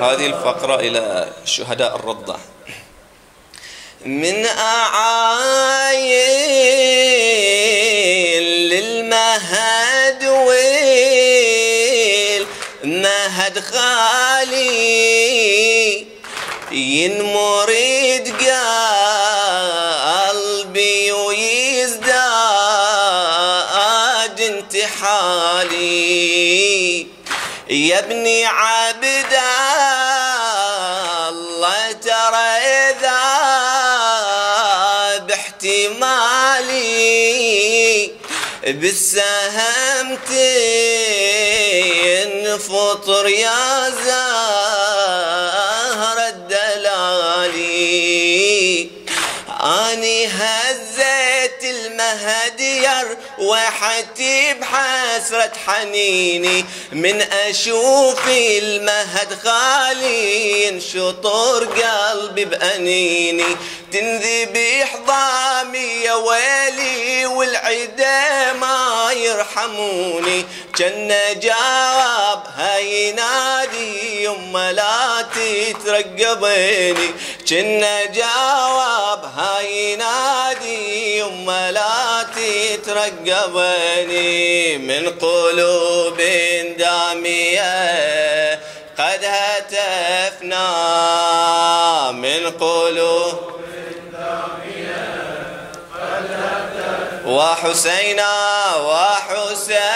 هذه الفقرة إلى شهداء الرضة. من أعاين للمهد ويل مهد خالي ينمرد قلبي ويزداد انتحالي. يا ابني عبد باحتمالي بالسهم تنفطر يا زهر الدلالي. آني هزيت المهدير وحتي بحسرة حنيني من أشوف المهد خالي ينشطر قلبي بأنيني تنذبح ضامي يا ويلي والعدا ما يرحموني كنا جواب هاي نادي يما لا تترقبيني كنا جواب هاي نادي يما لا تترقبيني من قلوب دامية. قد هتفنا من قلوب وحسينا وحسينا